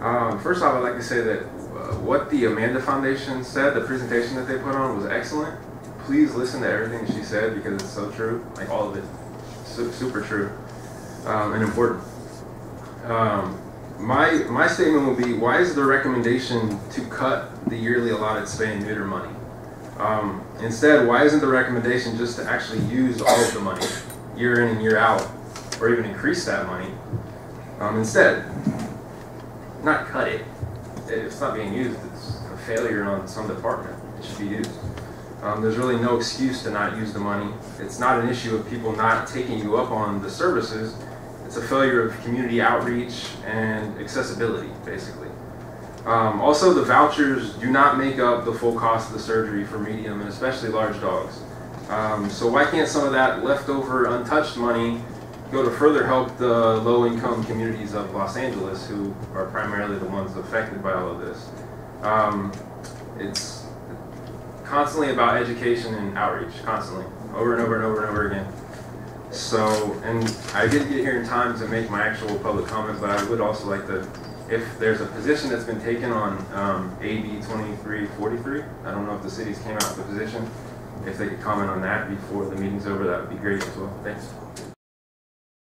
Um, first off, I'd like to say that uh, what the Amanda Foundation said, the presentation that they put on, was excellent. Please listen to everything she said because it's so true, like all of it, Su- super true um, and important. Um, my my statement will be: Why is the recommendation to cut the yearly allotted spay and neuter money? Um, instead, why isn't the recommendation just to actually use all of the money year in and year out, or even increase that money? Um, instead, not cut it. If it's not being used, it's a failure on some department. It should be used. Um, there's really no excuse to not use the money. It's not an issue of people not taking you up on the services. It's a failure of community outreach and accessibility, basically. Um, also, the vouchers do not make up the full cost of the surgery for medium and especially large dogs. Um, so why can't some of that leftover untouched money go to further help the low-income communities of Los Angeles, who are primarily the ones affected by all of this? Um, it's constantly about education and outreach, constantly, over and over and over and over again. So, and I didn't get here in time to make my actual public comment, but I would also like to, if there's a position that's been taken on um, AB 2343, I don't know if the cities came out with a position, if they could comment on that before the meeting's over, that would be great as well. Thanks.